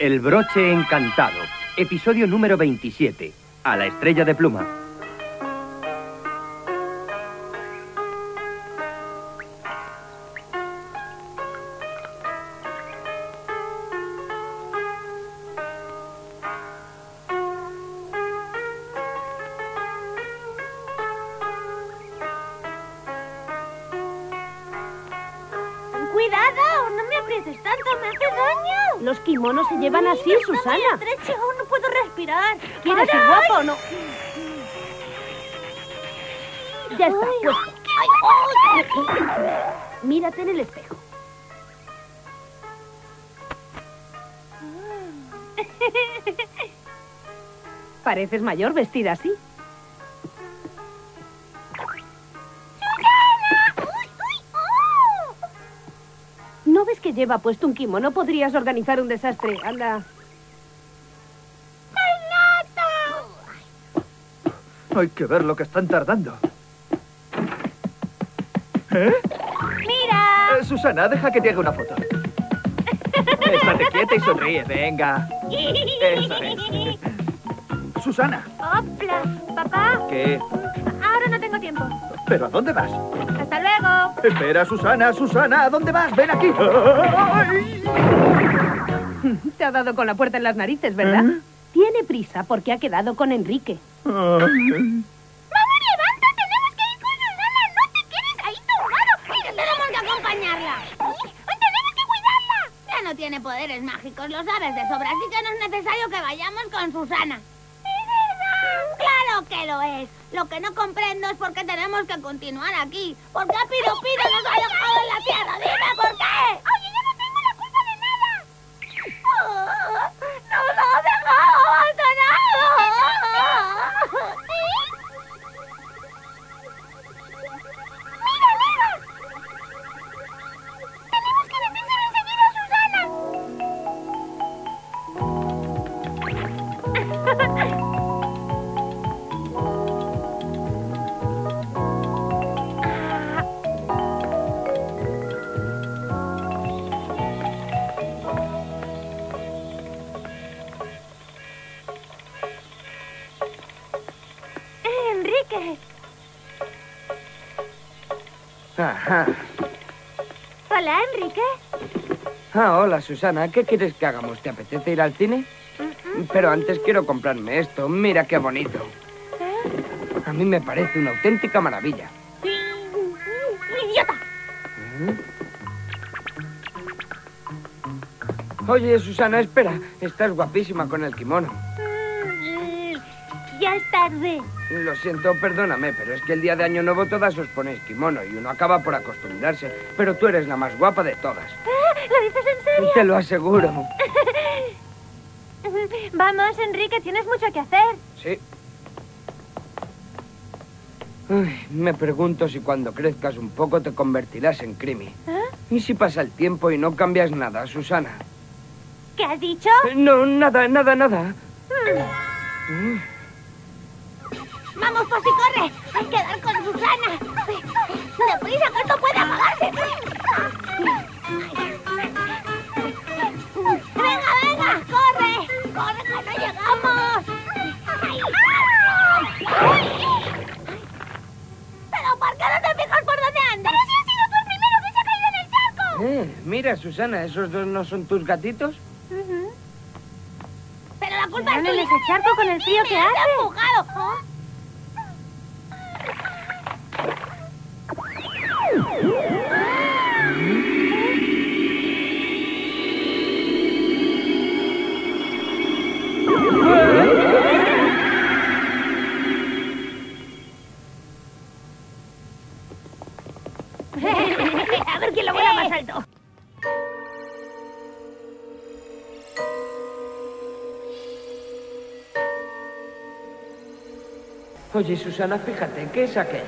El broche encantado. Episodio número 27. A la estrella de pluma. Susana. estrecho, no puedo respirar. ¿Quieres ser guapo o no? Ya está, Ay, puesto. ay, ay. Mírate en el espejo. Pareces mayor vestida así. ¿No ves que lleva puesto un kimono? Podrías organizar un desastre. Anda. Hay que ver lo que están tardando. ¿Eh? ¡Mira! Eh, Susana, deja que te haga una foto. Estate quieta y sonríe, venga. Es. Susana, ¡Hopla! ¿Papá? ¿qué? Ahora no tengo tiempo. ¿Pero a dónde vas? ¡Hasta luego! Espera, Susana, Susana, ¿a dónde vas? Ven aquí. ¡Ay! Te ha dado con la puerta en las narices, ¿verdad? ¿Eh? Tiene prisa porque ha quedado con Enrique. ¡Vamos, levanta! ¡Tenemos que ir con Susana! ¡No te quedes ahí! ¡Y que tenemos que acompañarla! ¡Tenemos que cuidarla! Ya no tiene poderes mágicos, lo sabes de sobra, así que no es necesario que vayamos con Susana. ¡Es verdad! ¡Claro que lo es! Lo que no comprendo es por qué tenemos que continuar aquí. ¿Por qué Pido Pido nos ha dejado en la tierra? ¡Dime por qué! Ajá. Hola, Enrique. Ah, hola, Susana. ¿Qué quieres que hagamos? ¿Te apetece ir al cine? Pero antes quiero comprarme esto. Mira qué bonito. A mí me parece una auténtica maravilla. ¡Idiota! Oye, Susana, espera. Estás guapísima con el kimono. Tarde. Lo siento, perdóname, pero es que el día de Año Nuevo todas os ponéis kimono y uno acaba por acostumbrarse. Pero tú eres la más guapa de todas. ¿Eh? ¿Lo dices en serio? Te lo aseguro. Vamos, Enrique, tienes mucho que hacer. Sí. Me pregunto si cuando crezcas un poco te convertirás en Crimi. ¿Eh? ¿Y si pasa el tiempo y no cambias nada, Susana? ¿Qué has dicho? Eh, No, nada, nada, nada. Vamos, Posy, corre. Hay que dar con Susana. Deprisa, que esto puede apagarse. Venga, venga, corre. Corre, que no llegamos. Pero ¿por qué no te fijas por dónde andas? Pero si has sido tú el primero que se ha caído en el charco. Eh, mira, Susana, ¿esos dos no son tus gatitos? Pero la culpa es en tuya. ese charco con el frío que me has hace. empujado. A ver quién lo vuela más alto. Oye, Susana, fíjate, ¿qué es aquello?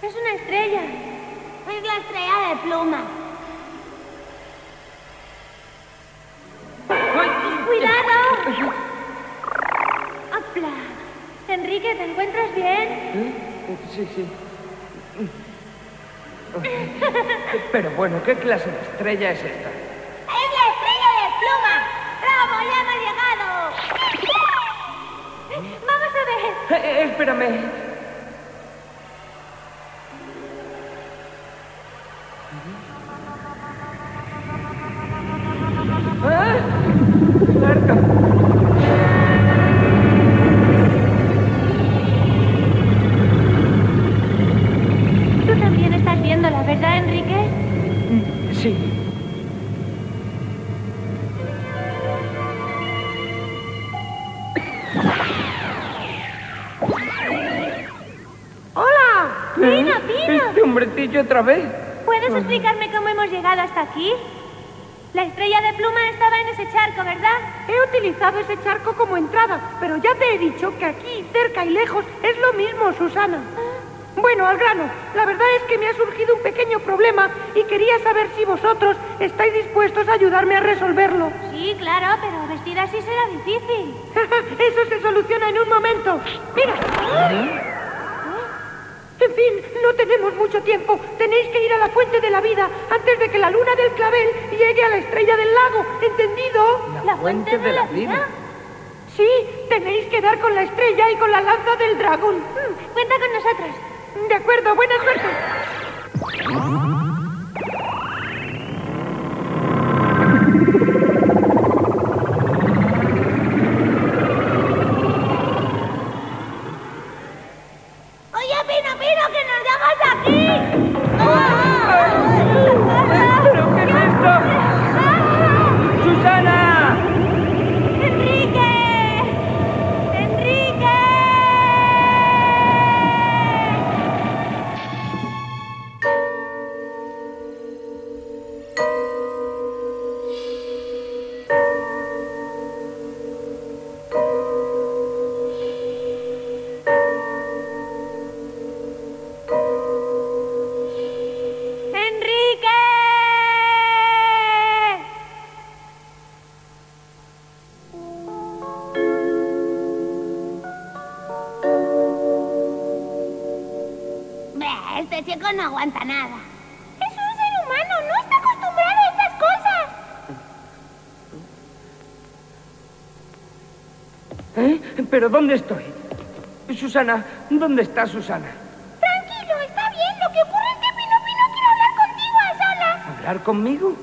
Es una estrella. Es la estrella de pluma. ¡Cuidado! ¡Hopla! Enrique, ¿te encuentras bien? ¿Eh? Sí, sí. bueno, ¿qué clase de estrella es esta? ¡Es la estrella de pluma! ¡Bravo, ya me ha llegado! ¿Eh? Vamos a ver. Eh, eh, espérame. ¿Este hombrecillo otra vez? ¿Puedes explicarme cómo hemos llegado hasta aquí? La estrella de pluma estaba en ese charco, ¿verdad? He utilizado ese charco como entrada, pero ya te he dicho que aquí, cerca y lejos, es lo mismo, Susana. Bueno, al grano, la verdad es que me ha surgido un pequeño problema y quería saber si vosotros estáis dispuestos a ayudarme a resolverlo. Sí, claro, pero vestida así será difícil. Eso se soluciona en un momento. Mira. En fin, no tenemos mucho tiempo. Tenéis que ir a la fuente de la vida antes de que la luna del clavel llegue a la estrella del lago. ¿Entendido? La fuente de la vida. Sí, tenéis que dar con la estrella y con la lanza del dragón. Mm, Cuenta con nosotros. De acuerdo, buena suerte. No aguanta nada. Es un ser humano, no está acostumbrado a estas cosas. ¿Eh? ¿Pero dónde estoy? Susana, ¿dónde está Susana? Tranquilo, está bien. Lo que ocurre es que Pino Pino quiere hablar contigo a solas. ¿Hablar conmigo?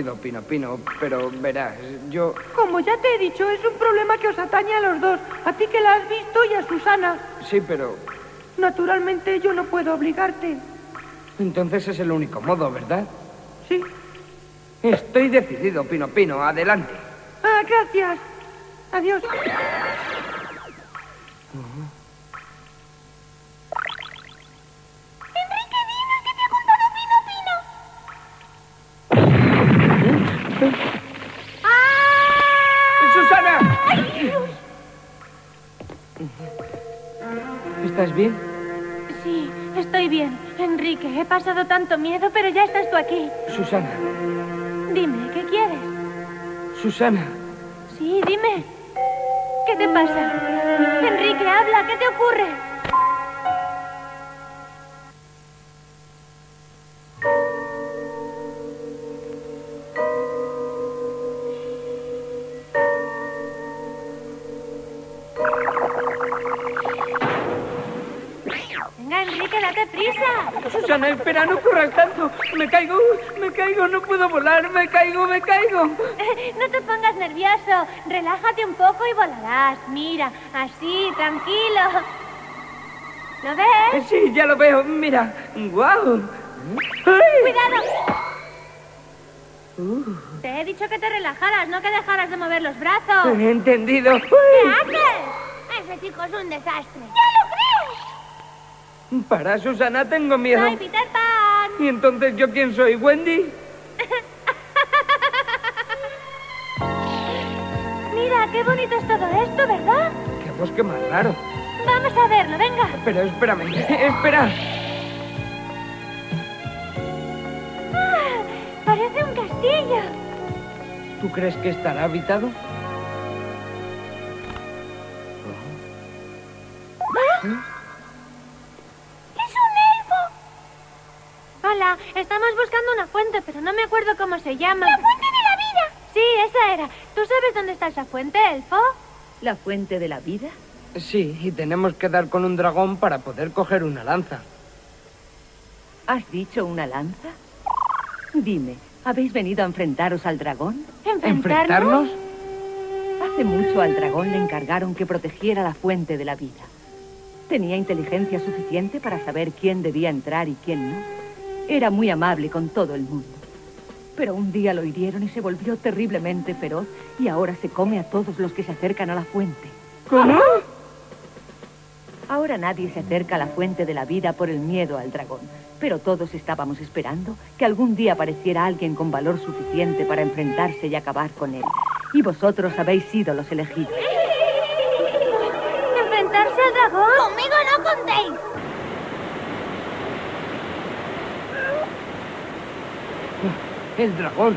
Comprendido, Pino Pino, pero verás, yo... Como ya te he dicho, es un problema que os atañe a los dos. A ti que la has visto y a Susana. Sí, pero... Naturalmente yo no puedo obligarte. Entonces es el único modo, ¿verdad? Sí. Estoy decidido, Pino Pino. Adelante. Ah, gracias. Adiós. Estoy bien. Enrique, he pasado tanto miedo, pero ya estás tú aquí. Susana. Dime, ¿qué quieres? Susana. Sí, dime. ¿Qué te pasa? Enrique, habla, ¿qué te ocurre? Espera, no corras tanto. Me caigo, me caigo, no puedo volar, me caigo, me caigo. No te pongas nervioso. Relájate un poco y volarás. Mira, así, tranquilo. ¿Lo ves? Sí, ya lo veo, mira. ¡Guau! ¡Cuidado! Te he dicho que te relajaras, no que dejaras de mover los brazos. He entendido. ¿Qué haces? Ese chico es un desastre. ¿Ya lo? Para, Susana, tengo miedo. Soy Peter Pan. ¿Y entonces yo quién soy, Wendy? Mira, qué bonito es todo esto, ¿verdad? Qué bosque más raro. Vamos a verlo, venga. Pero espérame, espera. Ah, parece un castillo. ¿Tú crees que estará habitado? Se llama. ¡La fuente de la vida! Sí, esa era. ¿Tú sabes dónde está esa fuente, elfo? ¿La fuente de la vida? Sí, y tenemos que dar con un dragón para poder coger una lanza. ¿Has dicho una lanza? Dime, ¿habéis venido a enfrentaros al dragón? ¿Enfrentarnos? Hace mucho al dragón le encargaron que protegiera la fuente de la vida. Tenía inteligencia suficiente para saber quién debía entrar y quién no. Era muy amable con todo el mundo. Pero un día lo hirieron y se volvió terriblemente feroz y ahora se come a todos los que se acercan a la fuente. ¿Cómo? Ahora nadie se acerca a la fuente de la vida por el miedo al dragón. Pero todos estábamos esperando que algún día apareciera alguien con valor suficiente para enfrentarse y acabar con él. Y vosotros habéis sido los elegidos. ¿Enfrentarse al dragón? Conmigo no contéis. El dragón.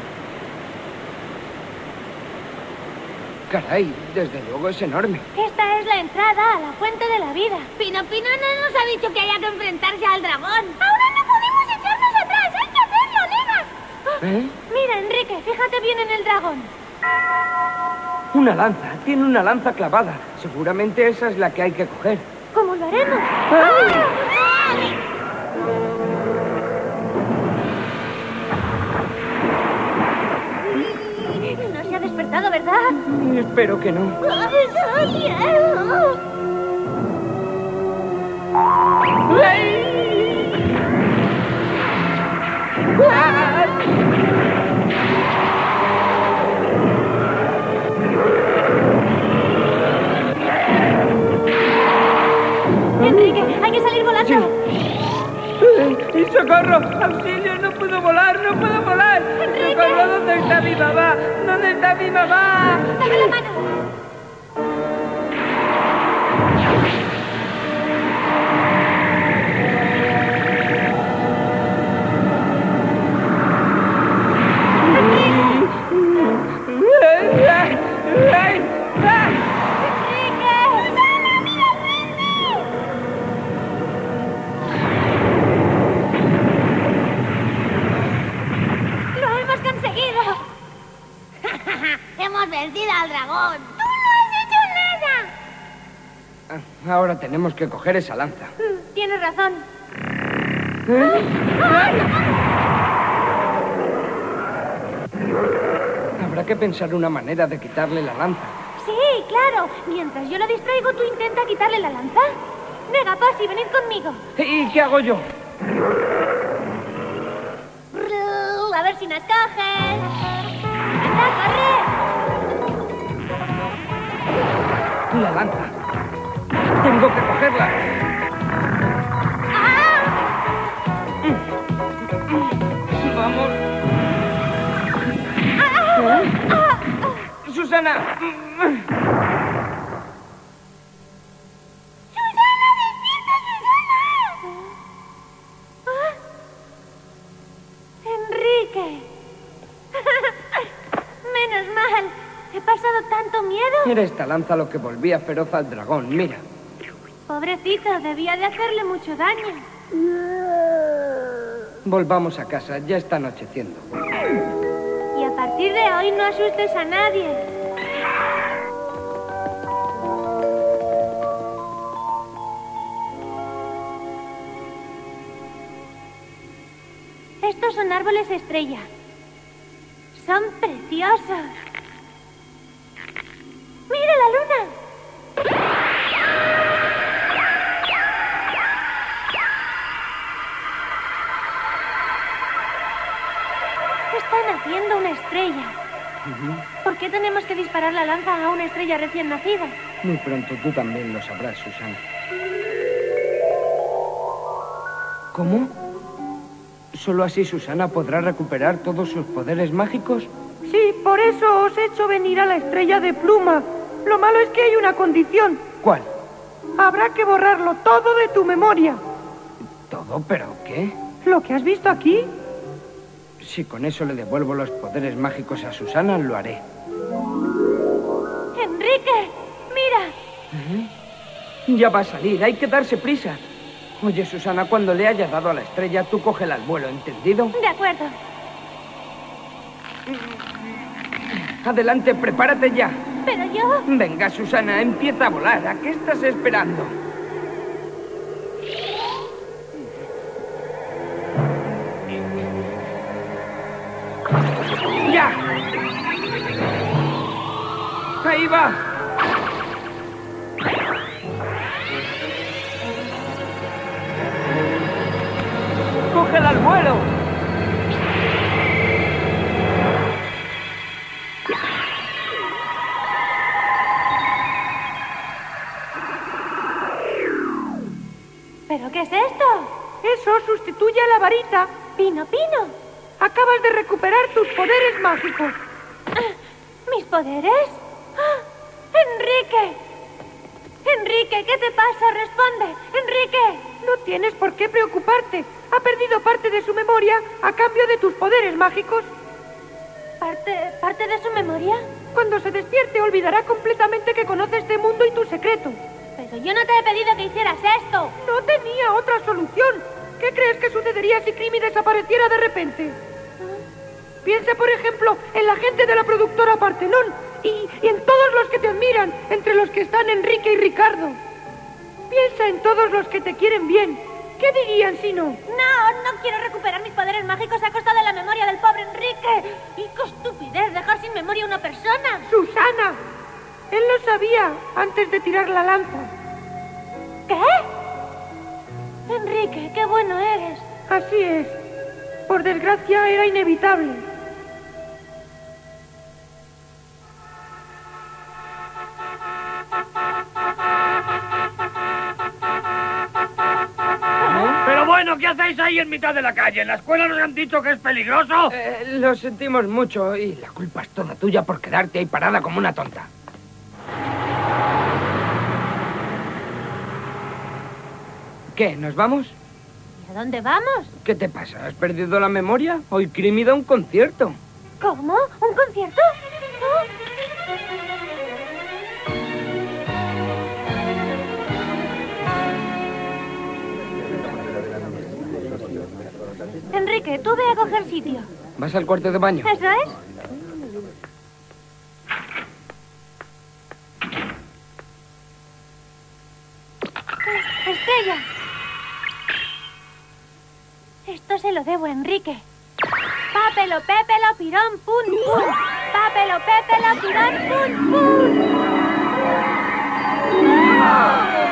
Caray, desde luego es enorme. Esta es la entrada a la fuente de la vida. Pino Pino no nos ha dicho que haya que enfrentarse al dragón. Ahora no podemos echarnos atrás. Hay que hacerlo, Nena. ¿Eh? Mira, Enrique, fíjate bien en el dragón. Una lanza. Tiene una lanza clavada. Seguramente esa es la que hay que coger. ¿Cómo lo haremos? No ¿verdad? Espero que no. Enrique, hay que salir volando. ¡Y socorro! ¡Auxilio! ¡No puedo volar! ¡No puedo volar! ¡Socorro! ¿Dónde está mi mamá? ¿Dónde está mi mamá? Dame la mano. Tenemos que coger esa lanza. Mm, Tienes razón. Habrá que pensar una manera de quitarle la lanza. Sí, claro. Mientras yo lo distraigo, tú intenta quitarle la lanza. Venga, Posy, venid conmigo. ¿Y qué hago yo? A ver si nos coges. ¡Anda, corre! La lanza. Tengo que cogerla. Vamos. Susana. ¡Susana, Susana! ¿Ah? Enrique. Menos mal. He pasado tanto miedo. Era esta lanza lo que volvía feroz al dragón. Mira. Pobrecito, debía de hacerle mucho daño. Volvamos a casa. Ya está anocheciendo. Y a partir de hoy no asustes a nadie. Estos son árboles estrella. Son preciosos. Tenemos que disparar la lanza a una estrella recién nacida? Muy pronto tú también lo sabrás, Susana. ¿Cómo? ¿Solo así Susana podrá recuperar todos sus poderes mágicos? Sí, por eso os he hecho venir a la estrella de pluma. Lo malo es que hay una condición. ¿Cuál? Habrá que borrarlo todo de tu memoria. ¿Todo? ¿Pero qué? ¿Lo que has visto aquí? Si con eso le devuelvo los poderes mágicos a Susana, lo haré. ¡Enrique! ¡Mira! Ya va a salir, hay que darse prisa. Oye, Susana, cuando le hayas dado a la estrella, tú cógela al vuelo, ¿entendido? De acuerdo. Adelante, prepárate ya. Pero yo... Venga, Susana, empieza a volar. ¿A qué estás esperando? ¡Ahí va! ¡Cógela al vuelo! ¿Pero qué es esto? Eso sustituye a la varita. Pino, Pino. Acabas de recuperar tus poderes mágicos. ¿Mis poderes? ¡Enrique! ¡Enrique! ¿Qué te pasa? Responde. ¡Enrique! No tienes por qué preocuparte. Ha perdido parte de su memoria a cambio de tus poderes mágicos. ¿Parte, parte de su memoria? Cuando se despierte olvidará completamente que conoce este mundo y tu secreto. Pero yo no te he pedido que hicieras esto. No tenía otra solución. ¿Qué crees que sucedería si Crimi desapareciera de repente? Piensa, por ejemplo, en la gente de la productora Partenón y, y en todos los que te admiran, entre los que están Enrique y Ricardo. Piensa en todos los que te quieren bien. ¿Qué dirían si no? No, no quiero recuperar mis poderes mágicos a costa de la memoria del pobre Enrique. Y qué estupidez dejar sin memoria a una persona. ¡Susana! Él lo sabía antes de tirar la lanza. ¿Qué? Enrique, qué bueno eres. Así es. Por desgracia era inevitable. Bueno, ¿qué hacéis ahí en mitad de la calle? ¿En la escuela nos han dicho que es peligroso? Eh, lo sentimos mucho y la culpa es toda tuya por quedarte ahí parada como una tonta. ¿Qué? ¿Nos vamos? ¿Y a dónde vamos? ¿Qué te pasa? ¿Has perdido la memoria? Hoy Crimi da un concierto. ¿Cómo? ¿Un concierto? Enrique, tú ve a coger sitio. ¿Vas al cuarto de baño? ¿Eso es? Estrella. Esto se lo debo a Enrique. Papelo, pépelo, pirón, pun, pun. Papelo, pépelo, pirón, pun, pun. Y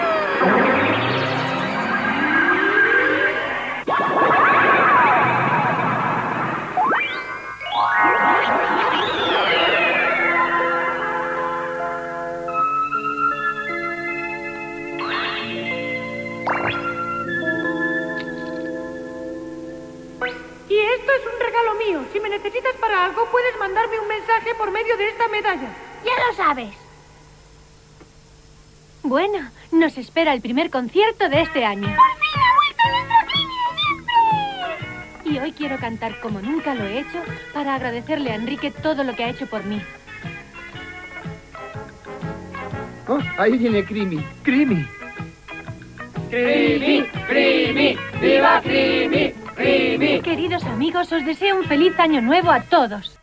espera el primer concierto de este año. ¡Por fin ha vuelto nuestro Crimi de siempre! Y hoy quiero cantar como nunca lo he hecho para agradecerle a Enrique todo lo que ha hecho por mí. Oh, ahí viene Crimi. Crimi. ¡Crimi! ¡Crimi! ¡Viva Crimi! ¡Crimi! Queridos amigos, os deseo un feliz año nuevo a todos.